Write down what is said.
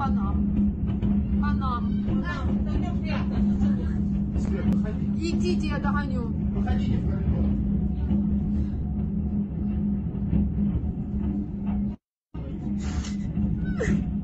по нам. По нам. Идите, я догоню. Выходите в коридор. Ой.